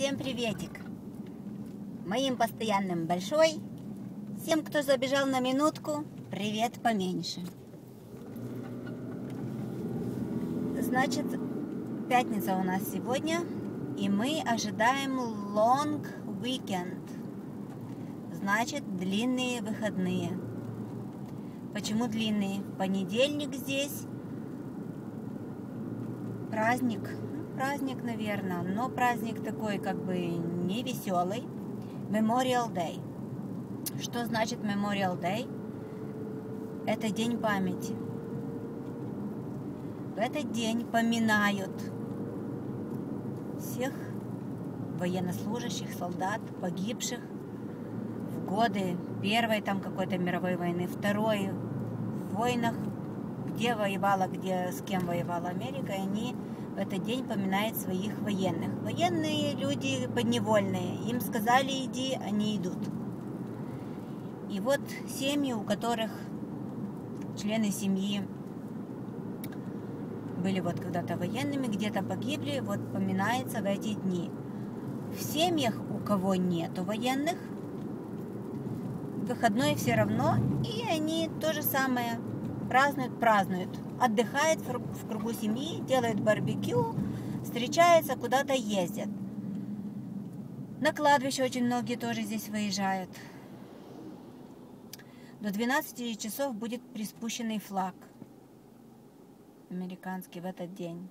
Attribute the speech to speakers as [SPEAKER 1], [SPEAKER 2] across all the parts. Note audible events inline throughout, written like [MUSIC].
[SPEAKER 1] Всем приветик! Моим постоянным большой, всем, кто забежал на минутку, привет поменьше. Значит, пятница у нас сегодня, и мы ожидаем long weekend. Значит, длинные выходные. Почему длинные? Понедельник здесь, праздник, праздник, наверное, но праздник такой как бы не веселый. Memorial Day. Что значит Memorial Day? Это день памяти. В этот день поминают всех военнослужащих, солдат, погибших в годы Первой там какой-то мировой войны, Второй, в войнах, где воевала, где с кем воевала Америка, и они в этот день поминает своих военных. Военные люди подневольные, им сказали иди, они идут. И вот семьи, у которых члены семьи были вот когда-то военными, где-то погибли, вот поминается в эти дни. В семьях, у кого нету военных, выходной все равно, и они то же самое празднуют, празднуют. Отдыхает в кругу семьи, делает барбекю, встречается, куда-то ездят. На кладбище очень многие тоже здесь выезжают. До 12 часов будет приспущенный флаг американский в этот день.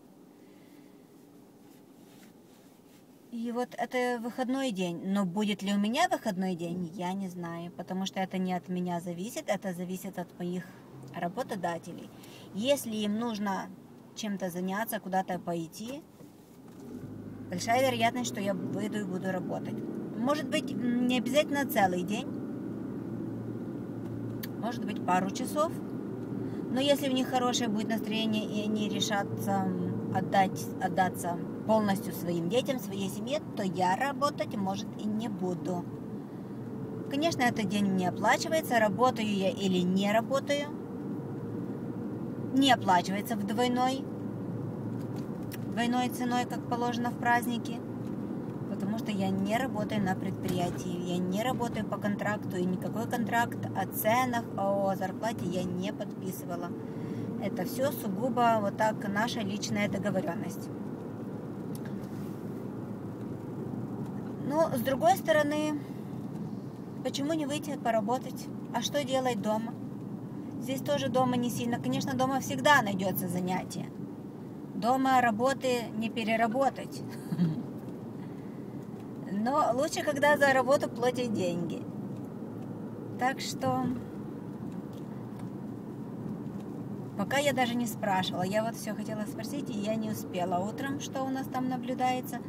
[SPEAKER 1] И вот это выходной день. Но будет ли у меня выходной день, я не знаю, потому что это не от меня зависит, это зависит от моих работодателей. Если им нужно чем-то заняться, куда-то пойти, большая вероятность, что я выйду и буду работать. Может быть, не обязательно целый день, может быть, пару часов. Но если у них хорошее будет настроение, и они решатся отдать, отдаться полностью своим детям, своей семье, то я работать, может, и не буду. Конечно, этот день мне оплачивается, работаю я или не работаю – не оплачивается в двойной, двойной ценой, как положено в праздники, потому что я не работаю на предприятии, я не работаю по контракту, и никакой контракт о ценах, о зарплате я не подписывала. Это все сугубо вот так наша личная договоренность. Но с другой стороны, почему не выйти поработать? А что делать дома? Здесь тоже дома не сильно. Конечно, дома всегда найдется занятие. Дома работы не переработать. [LAUGHS] Но лучше, когда за работу платят деньги. Так что пока я даже не спрашивала. Я вот все хотела спросить, и я не успела утром, что у нас там наблюдается.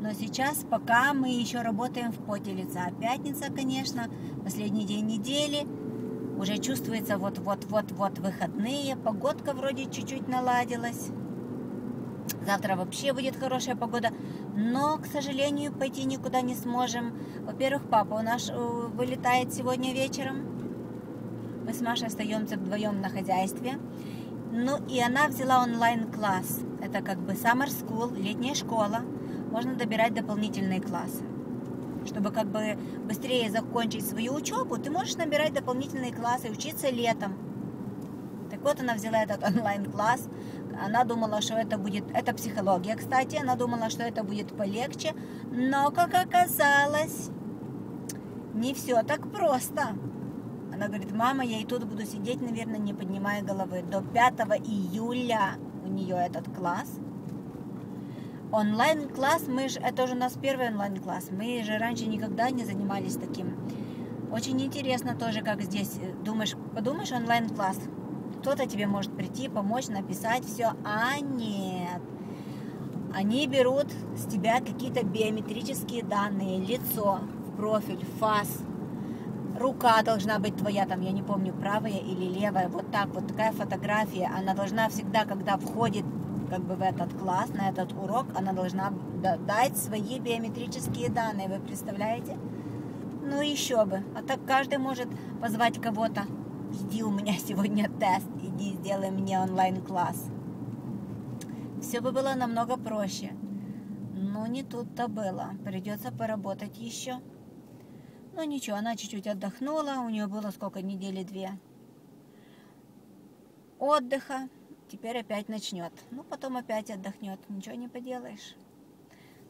[SPEAKER 1] Но сейчас, пока мы еще работаем в поте лица. Пятница, конечно, последний день недели – уже чувствуется вот-вот-вот-вот выходные. Погодка вроде чуть-чуть наладилась. Завтра вообще будет хорошая погода. Но, к сожалению, пойти никуда не сможем. Во-первых, папа у нас э, вылетает сегодня вечером. Мы с Машей остаемся вдвоем на хозяйстве. Ну и она взяла онлайн-класс. Это как бы summer school, летняя школа. Можно добирать дополнительные классы чтобы как бы быстрее закончить свою учебу, ты можешь набирать дополнительные классы, учиться летом. Так вот, она взяла этот онлайн-класс, она думала, что это будет, это психология, кстати, она думала, что это будет полегче, но, как оказалось, не все так просто. Она говорит, мама, я и тут буду сидеть, наверное, не поднимая головы. До 5 июля у нее этот класс – Онлайн-класс, мы же, это уже у нас первый онлайн-класс, мы же раньше никогда не занимались таким. Очень интересно тоже, как здесь, э, думаешь, подумаешь, онлайн-класс, кто-то тебе может прийти, помочь, написать все, а нет. Они берут с тебя какие-то биометрические данные, лицо, профиль, фас, рука должна быть твоя, там, я не помню, правая или левая, вот так, вот такая фотография, она должна всегда, когда входит как бы в этот класс, на этот урок, она должна дать свои биометрические данные. Вы представляете? Ну еще бы. А так каждый может позвать кого-то. Иди, у меня сегодня тест, иди, сделай мне онлайн-класс. Все бы было намного проще. Но не тут-то было. Придется поработать еще. Ну ничего, она чуть-чуть отдохнула. У нее было сколько, недели две отдыха. Теперь опять начнет. Ну, потом опять отдохнет. Ничего не поделаешь.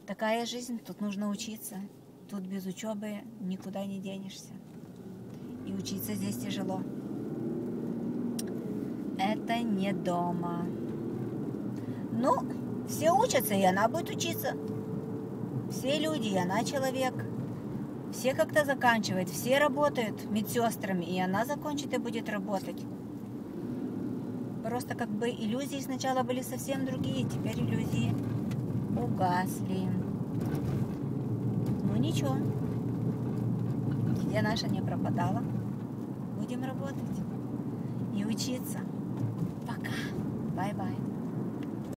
[SPEAKER 1] Такая жизнь, тут нужно учиться. Тут без учебы никуда не денешься. И учиться здесь тяжело. Это не дома. Ну, все учатся, и она будет учиться. Все люди, и она человек. Все как-то заканчивают, все работают медсестрами, и она закончит и будет работать. Просто как бы иллюзии сначала были совсем другие, теперь иллюзии угасли. Ну ничего, где наша не пропадала. Будем работать и учиться. Пока. Bye-bye.